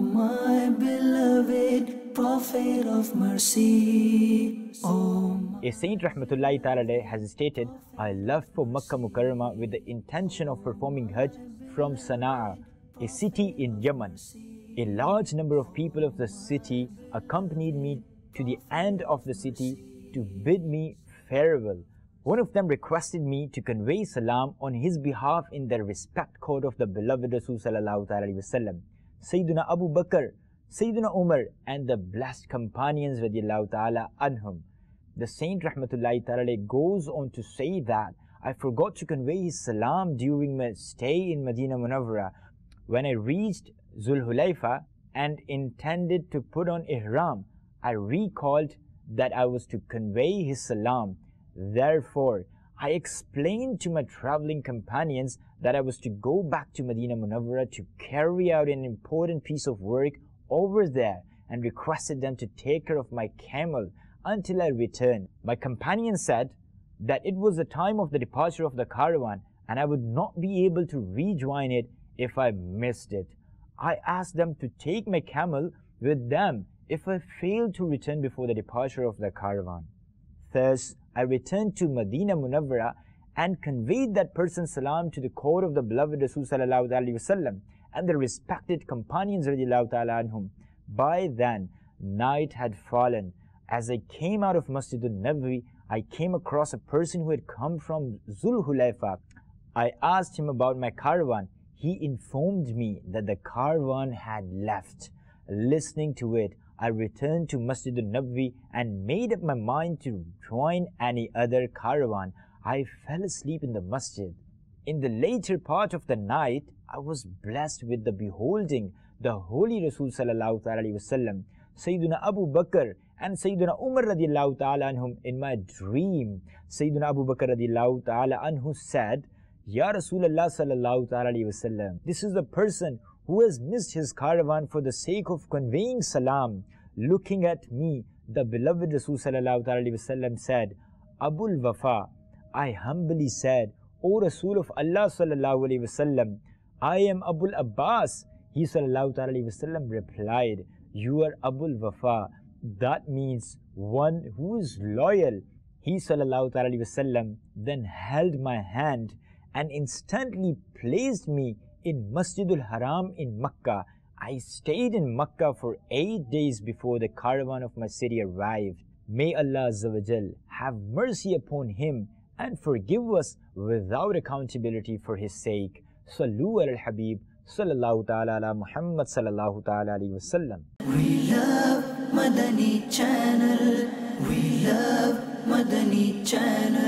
My beloved Prophet of mercy, A saint Rahmatullahi Ta'ala has stated, I left for Makkah Mukarramah with the intention of performing Hajj from Sana'a, a city in Yemen. A large number of people of the city accompanied me to the end of the city to bid me farewell. One of them requested me to convey salam on his behalf in the respect code of the beloved Rasul Sallallahu Alaihi Wasallam. Sayyidina Abu Bakr, Sayyidina Umar, and the blessed companions ta'ala anhum. The Saint Rahmatullahi Ta'ala goes on to say that I forgot to convey his salam during my stay in Medina Munawwara. When I reached Zulhulayfa and intended to put on ihram, I recalled that I was to convey his salam. Therefore, I explained to my traveling companions that I was to go back to Medina Munawwara to carry out an important piece of work over there and requested them to take care of my camel until I returned. My companion said that it was the time of the departure of the caravan and I would not be able to rejoin it if I missed it. I asked them to take my camel with them if I failed to return before the departure of the caravan. Thus, I returned to Medina Munawwara and conveyed that person's salam to the court of the beloved Rasul sallallahu and the respected companions radiallahu ta'ala anhum. By then, night had fallen. As I came out of Masjid al-Nabawi, I came across a person who had come from Zulhulayfa. I asked him about my caravan. He informed me that the caravan had left. Listening to it, I returned to Masjid al-Nabawi and made up my mind to join any other caravan. I fell asleep in the masjid. In the later part of the night, I was blessed with the beholding the Holy Rasul sallallahu alaihi wasallam, Sayyidina Abu Bakr and Sayyidina Umar radiallahu ta'ala anhum in my dream. Sayyidina Abu Bakr radiallahu ta'ala anhu said, Ya Rasulullah sallallahu wasallam, this is the person who has missed his caravan for the sake of conveying salam. Looking at me, the beloved Rasul said, Abul Wafa, I humbly said, O Rasul of Allah wasallam, I am Abul Abbas. He ta'ala replied, You are Abul Wafa. That means one who is loyal. He wasallam then held my hand and instantly placed me in Masjidul Haram in Makkah. I stayed in Makkah for eight days before the caravan of my city arrived. May Allah have mercy upon him and forgive us without accountability for his sake. Sallu al Habib sallallahu ta'ala ala Muhammad sallallahu ta'ala alayhi wasallam. We love Madani channel. We love Madani channel.